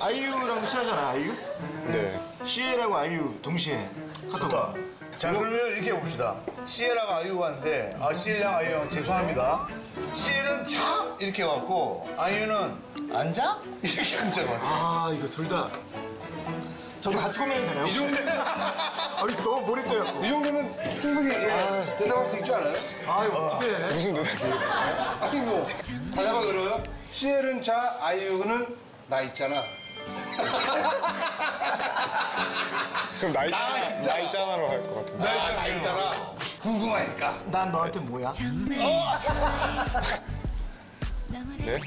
아이유랑 친하잖아 아이유? 네. 시에라고 아이유 동시에 카톡 좋다. 자 그러면 이렇게 해봅시다. 시에라가 아이유가 하는데 아 시에랑 아이유 죄송합니다. 시에는 자 이렇게 왔고 아이유는 앉아 이렇게 문자가 왔어. 아 이거 둘 다 저도 같이 고민해도 되나요? 이 정도, 아 이거 너무 몰입돼갖고 이 정도면 충분히 예, 대답할 수 있지 않아요? 아 이거 어떻게 해 무슨 노래이에요? 하여튼 뭐, 한번 그래요. 시엘은 자, 아이유는 나 있잖아. 그럼 나이 짜 나이 짜나로 할 것 같은데. 아, 나 있잖아. 궁금하니까. 난 너한테 뭐야? 네?